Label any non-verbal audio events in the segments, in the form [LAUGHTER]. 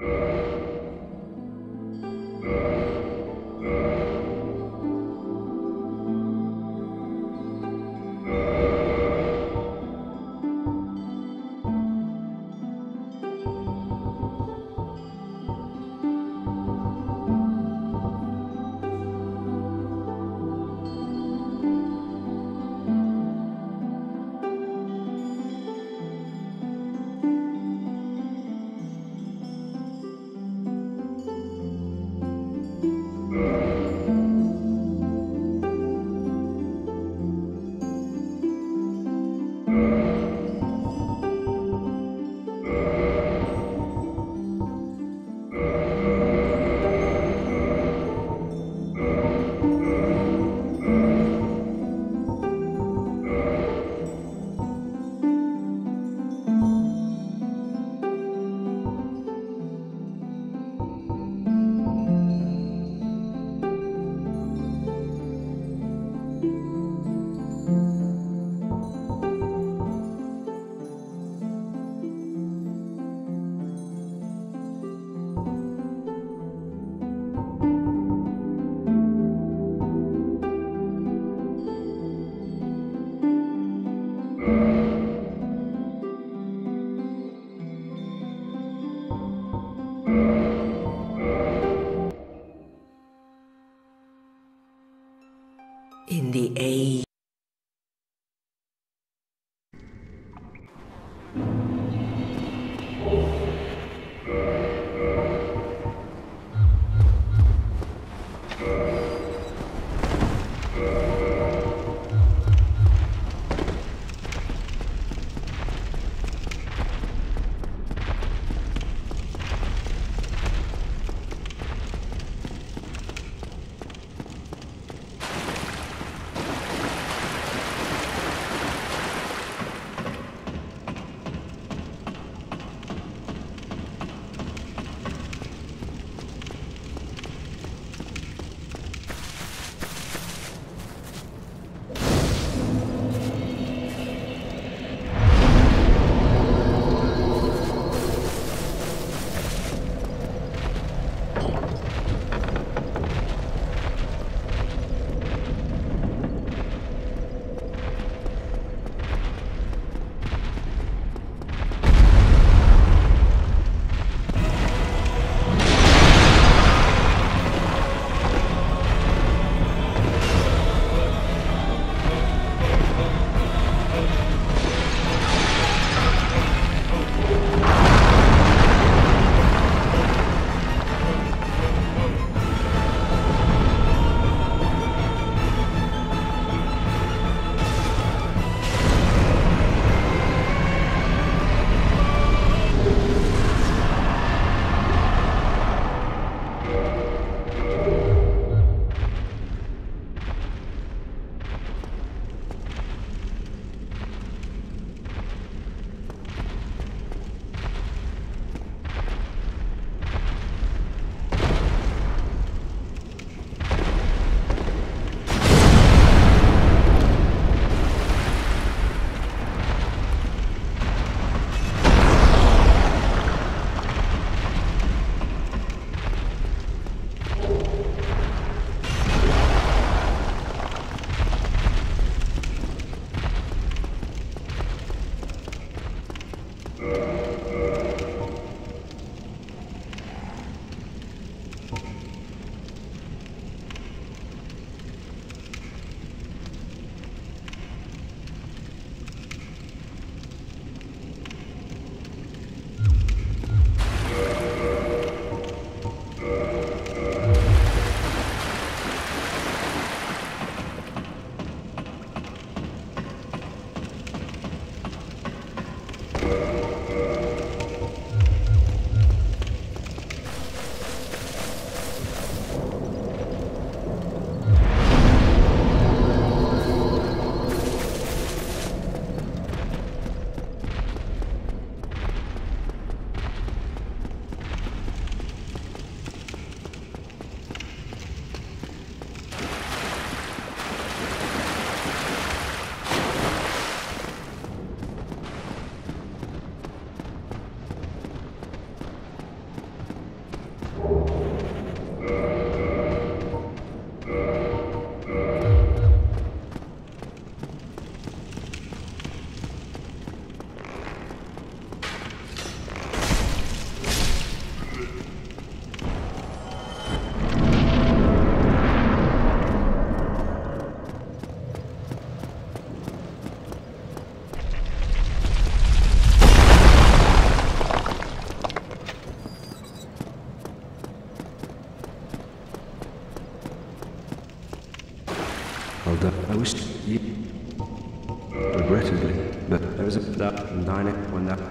in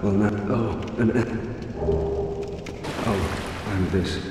one that oh oh and, uh, oh I'm this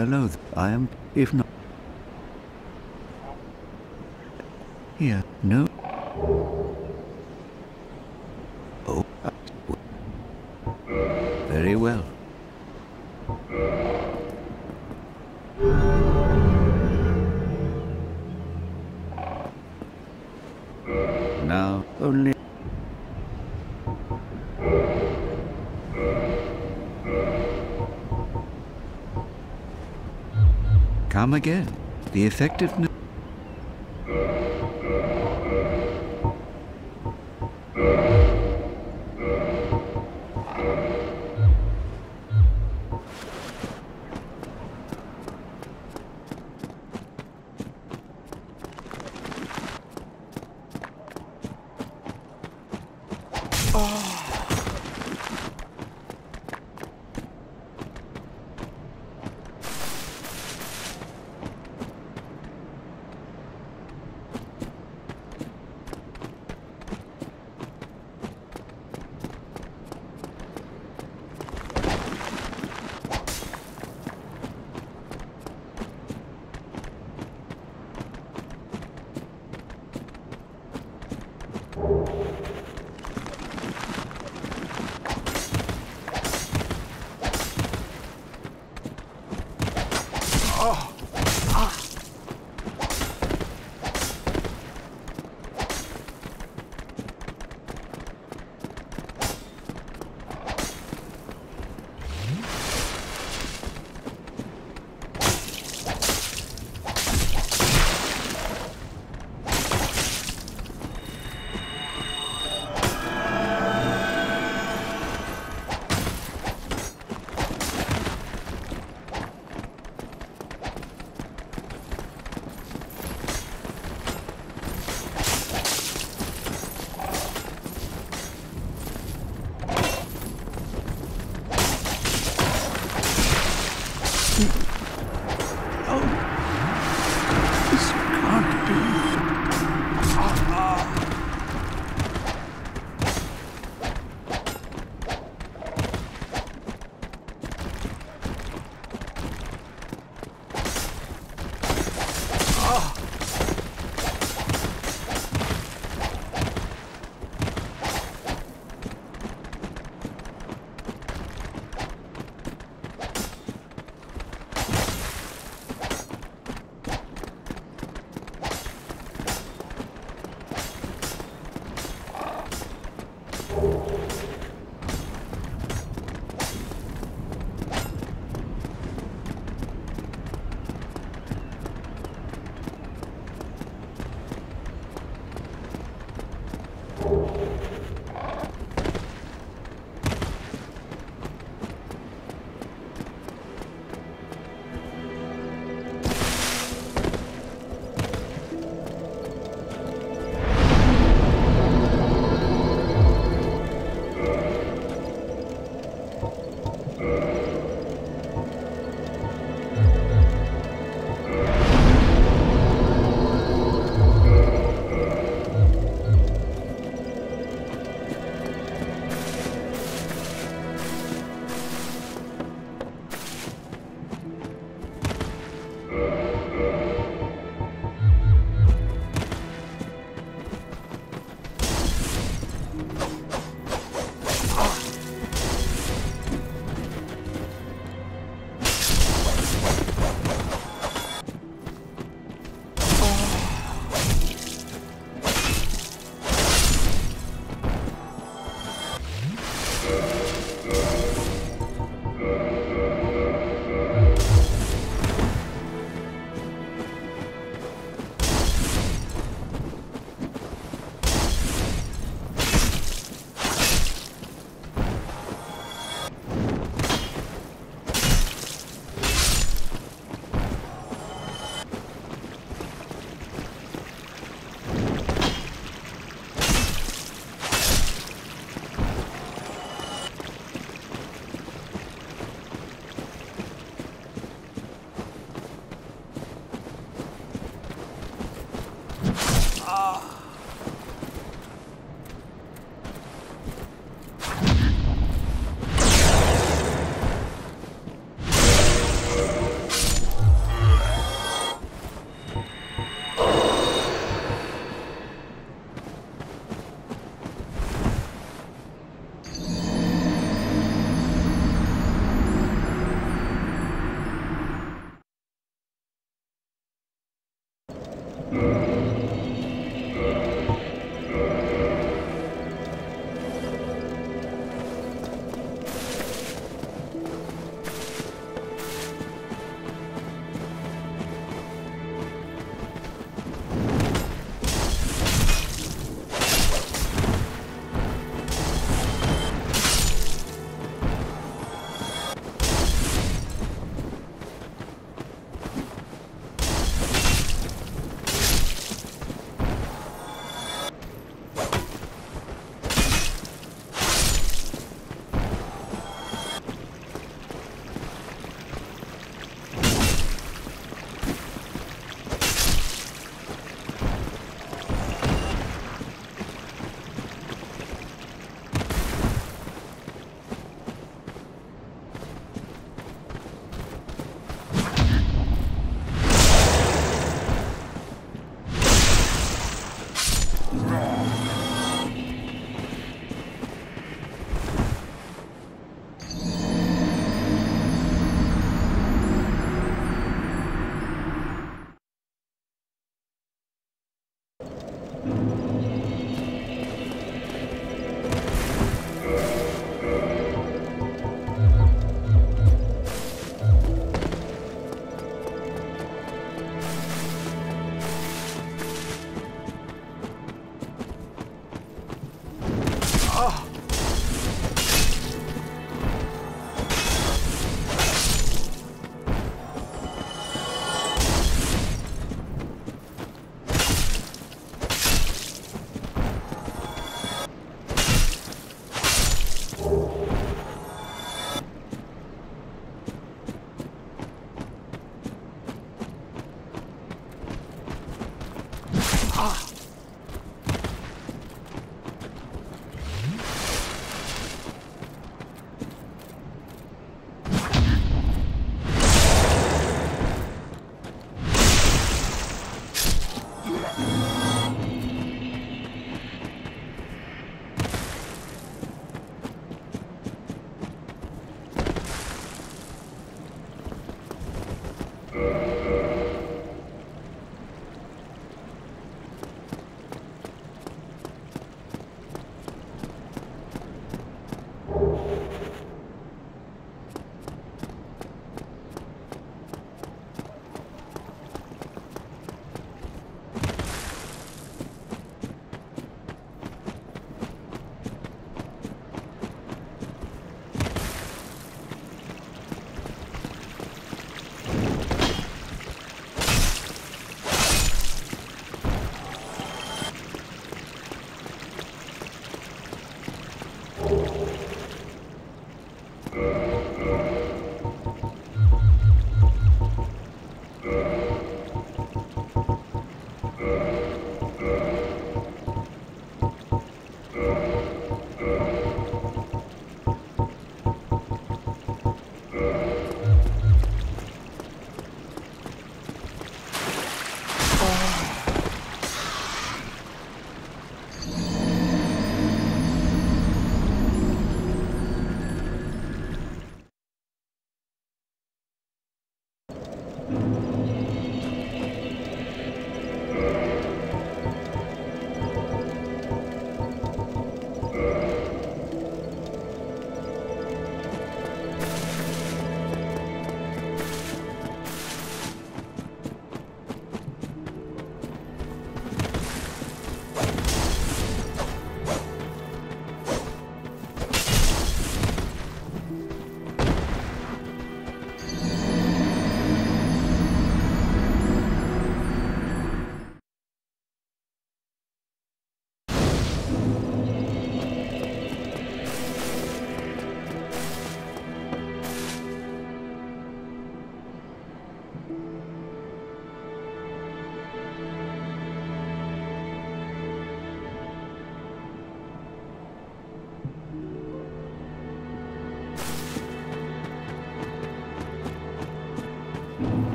Hello, I am. If not. Here, no. Oh. uh, Very well. The effectiveness.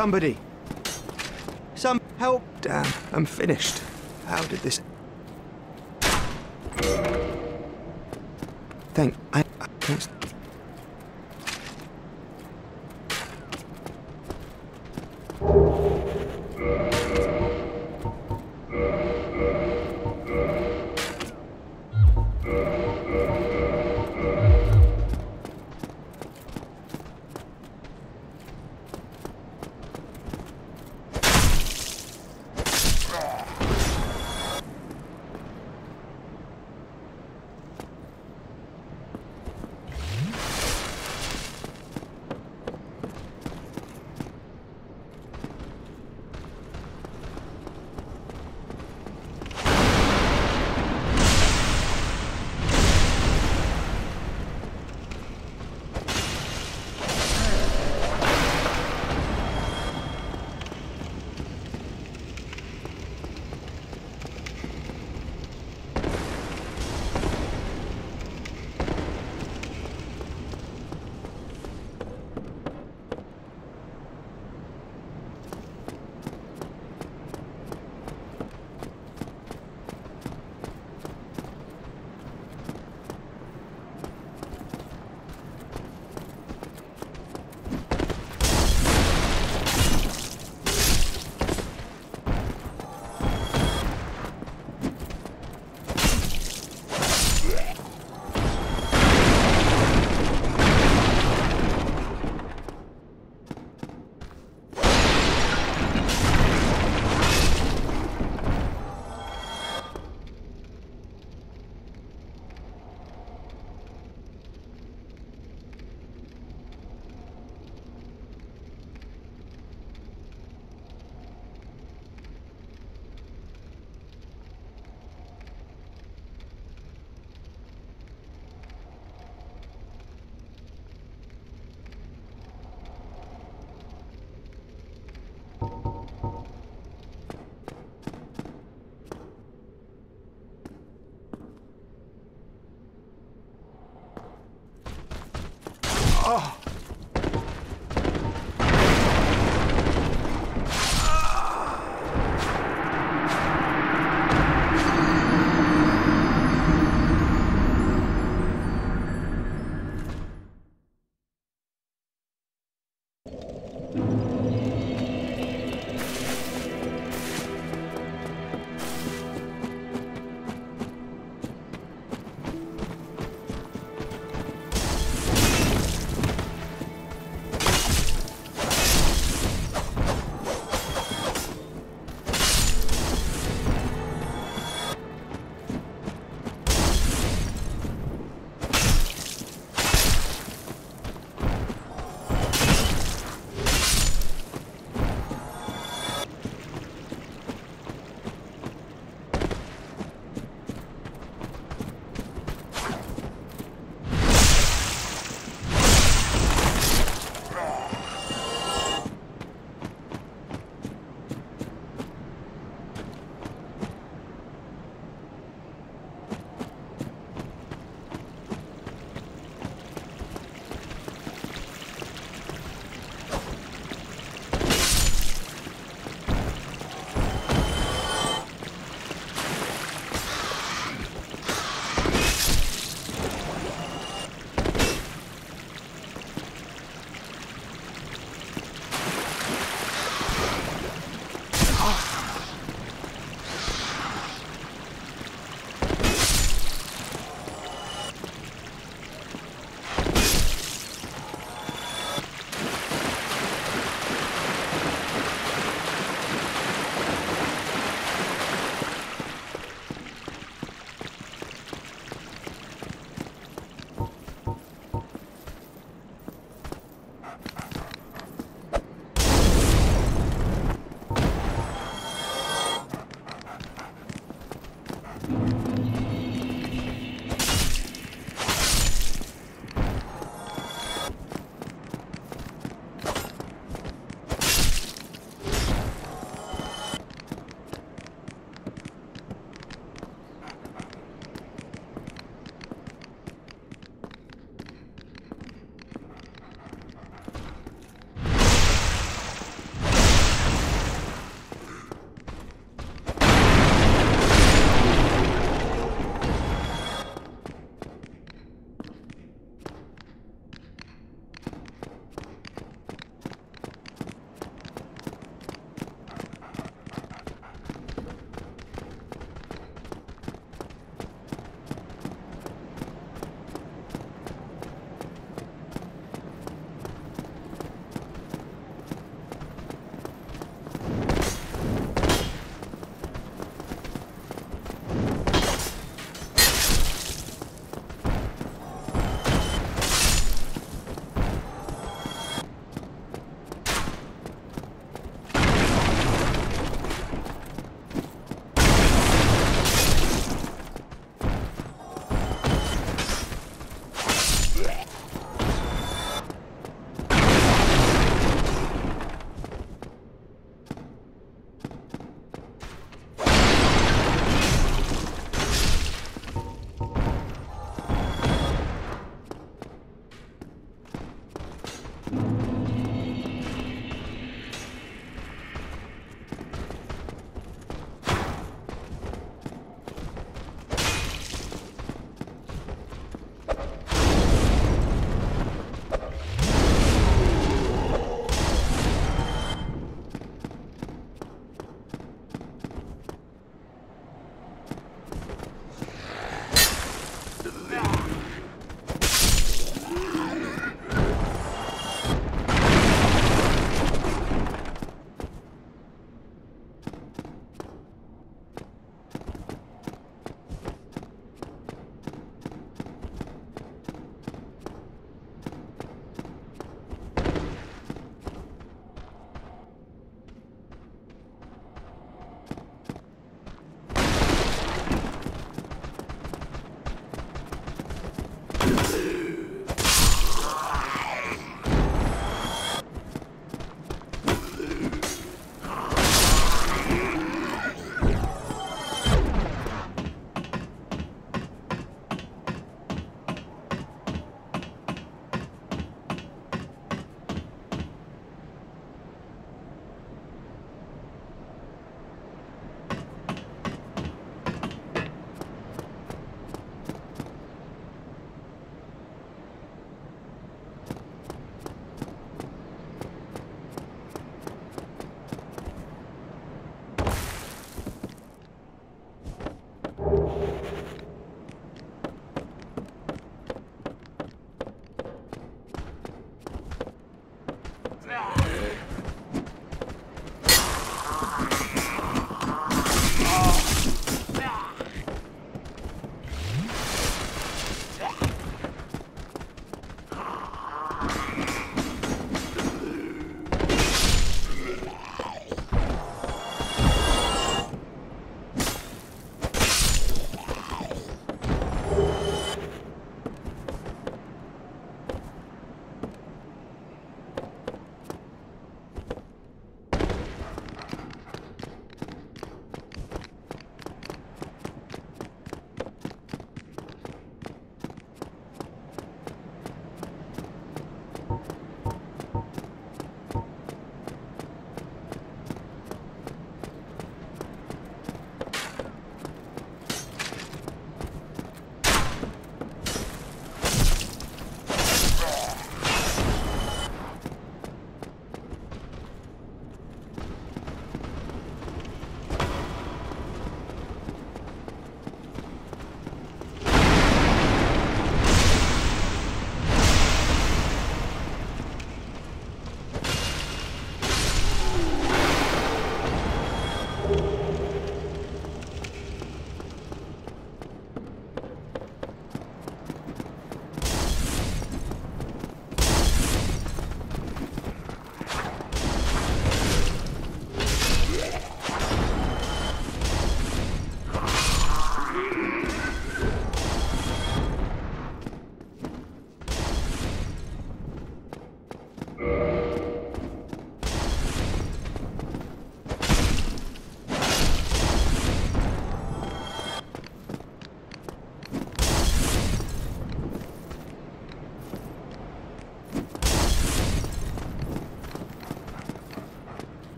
Somebody! Some help! Damn, I'm finished. How did this...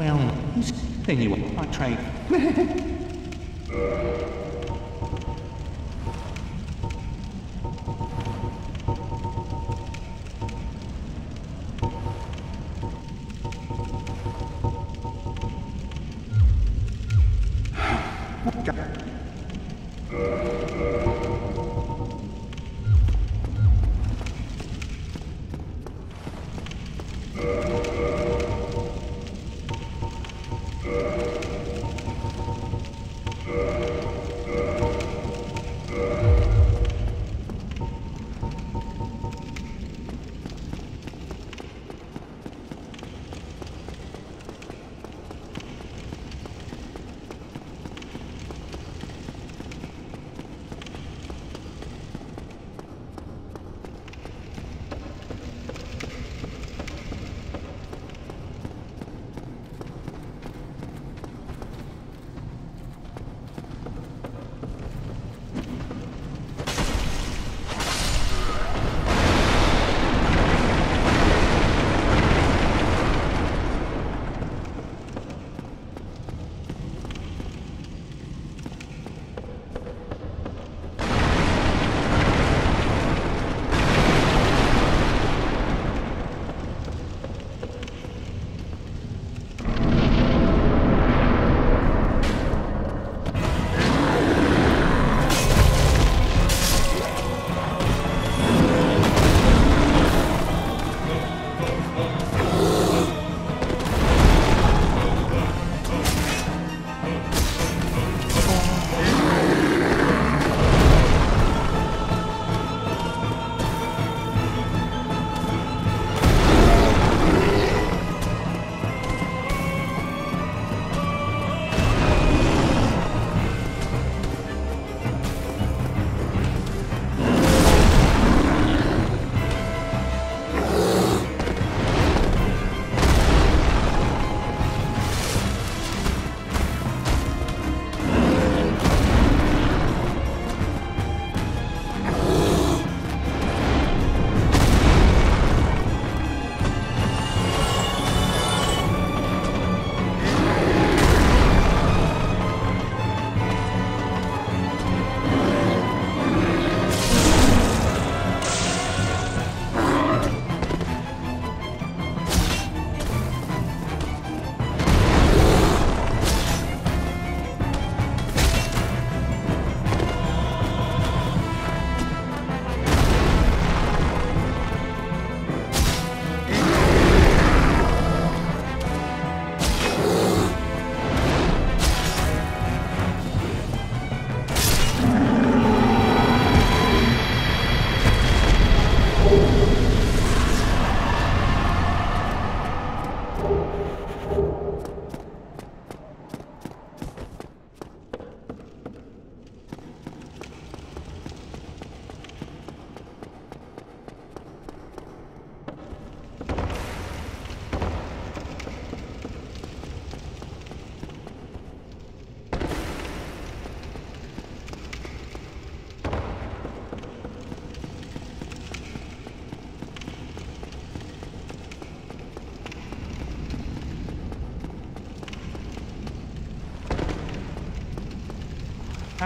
Well, anyway, I tried. [LAUGHS]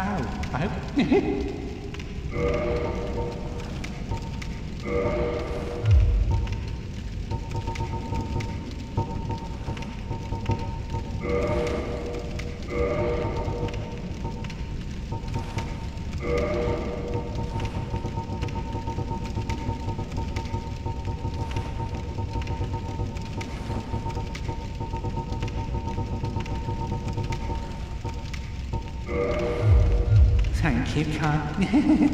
I hope. [LAUGHS] Thank [LAUGHS] you,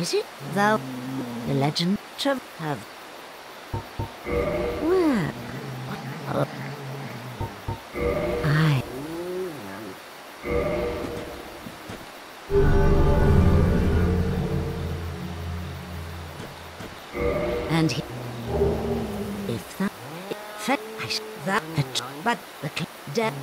Is it? Thou the legend to have. I and he, if that fit I that but the dead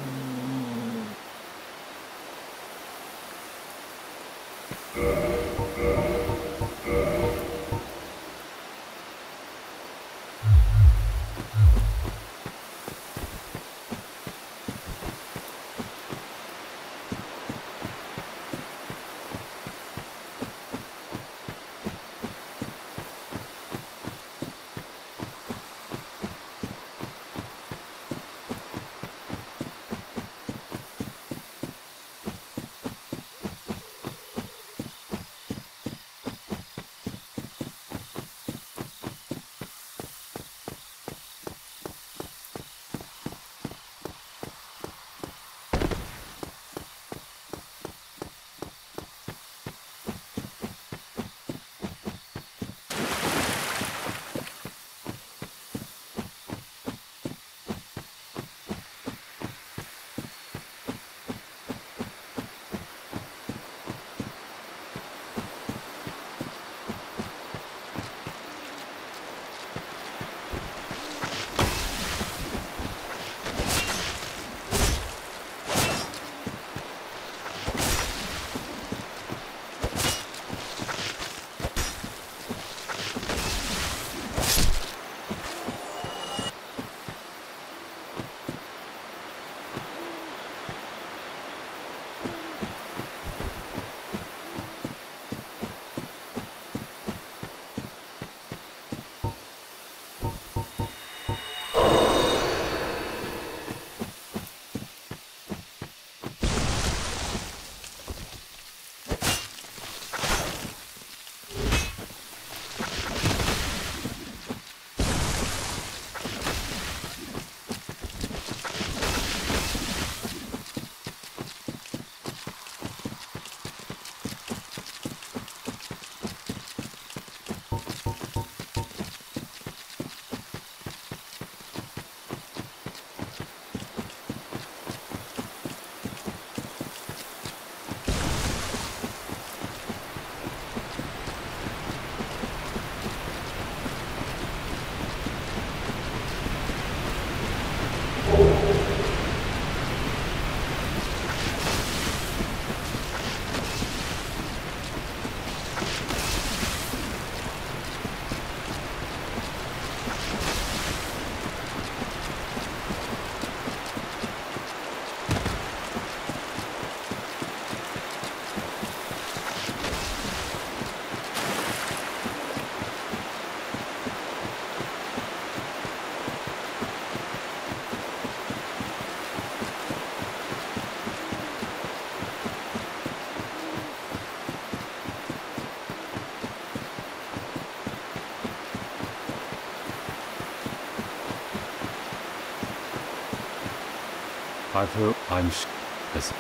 I've heard. I'm. sh- That's.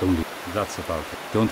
Only. That's about it. Don't.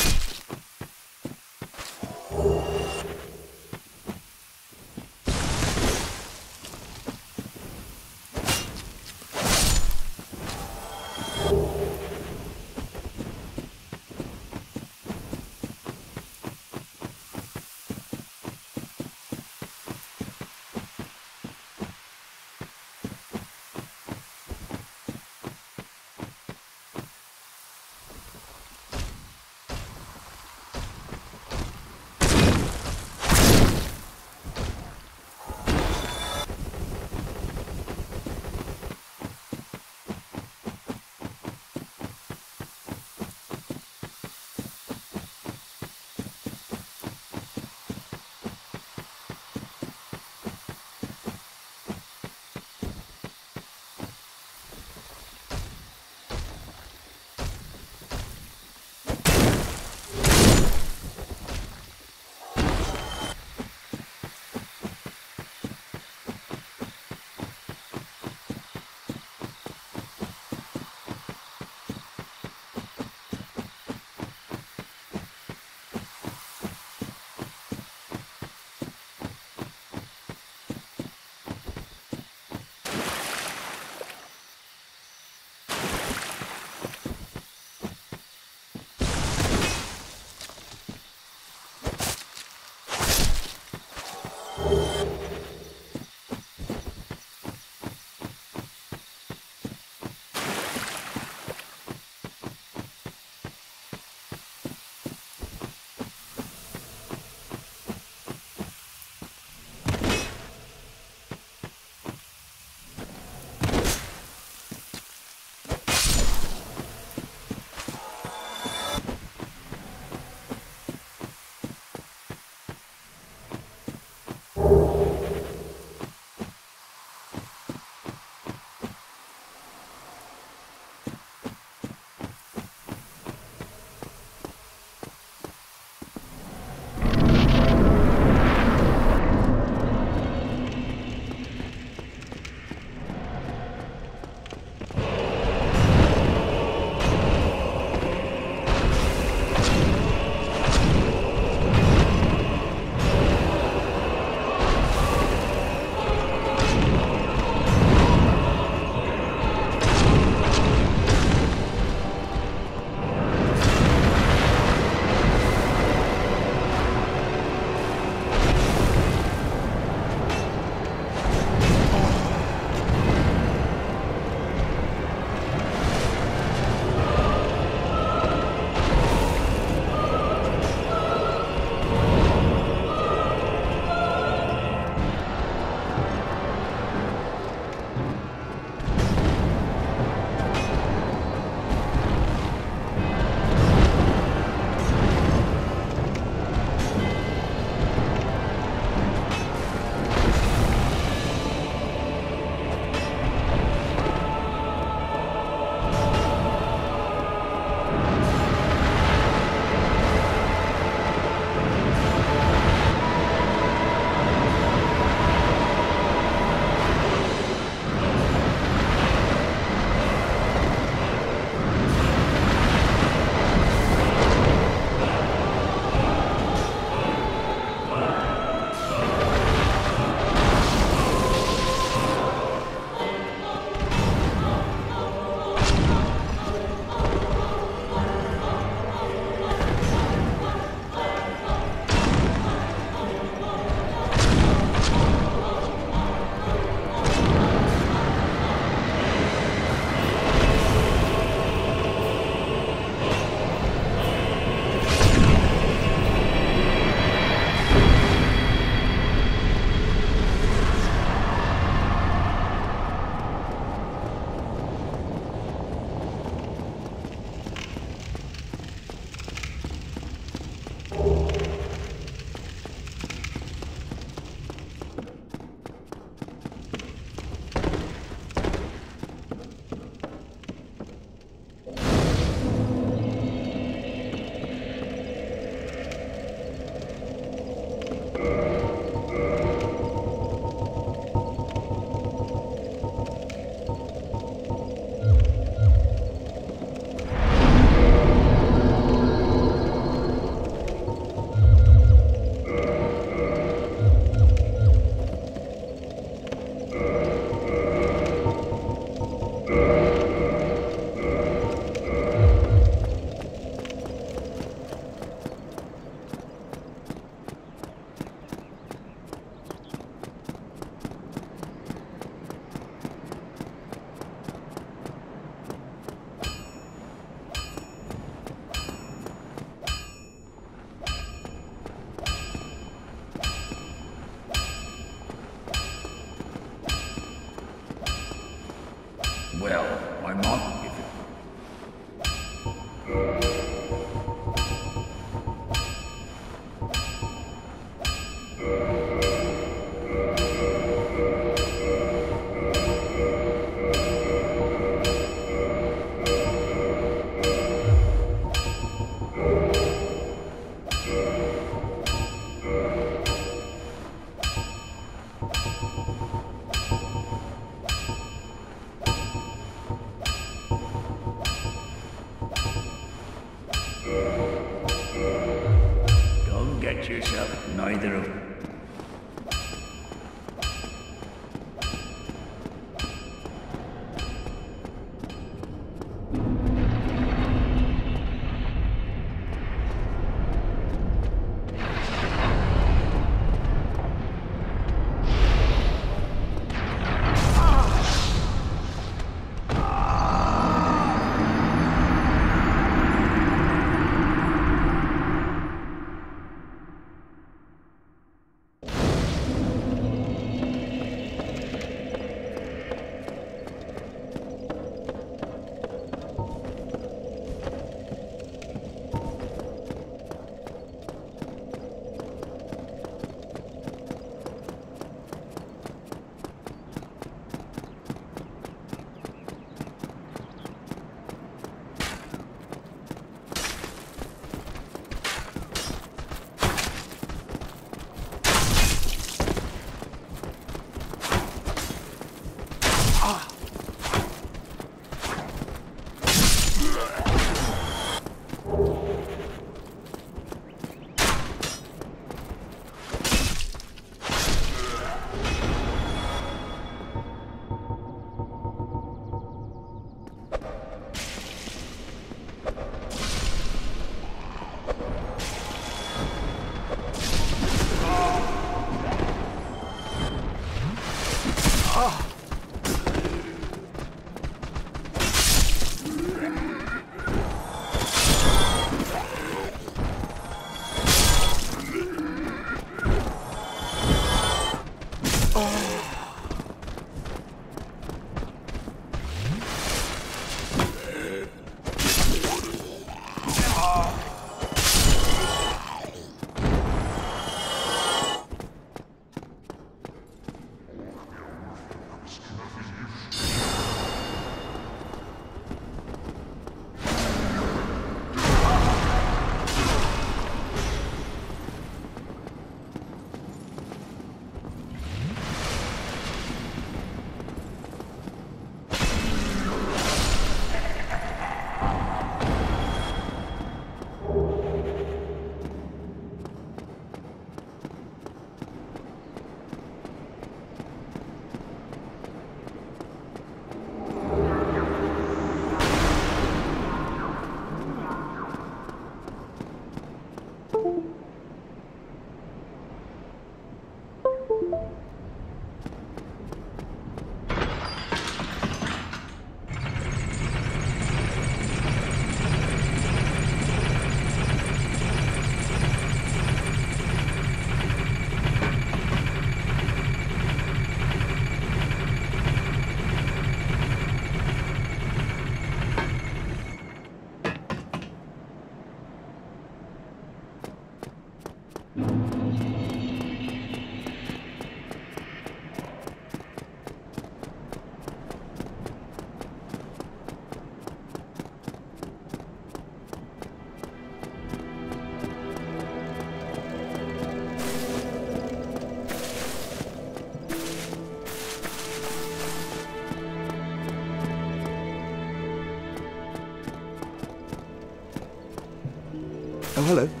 Hello.